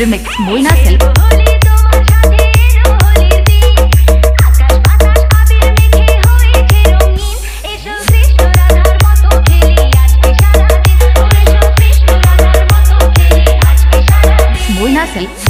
Remix Moina self myself.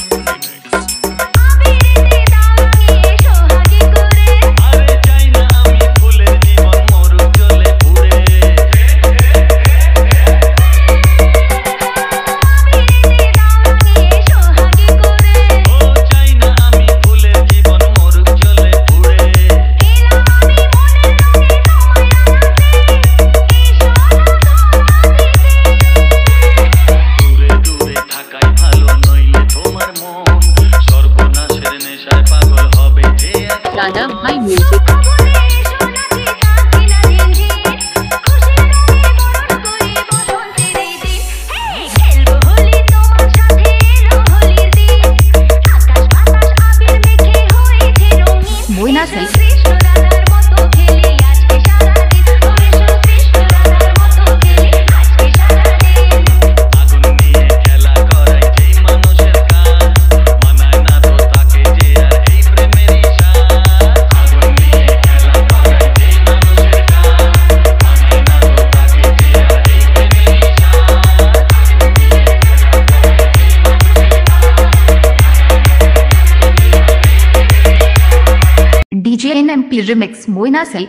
DJ and remix Moina Sai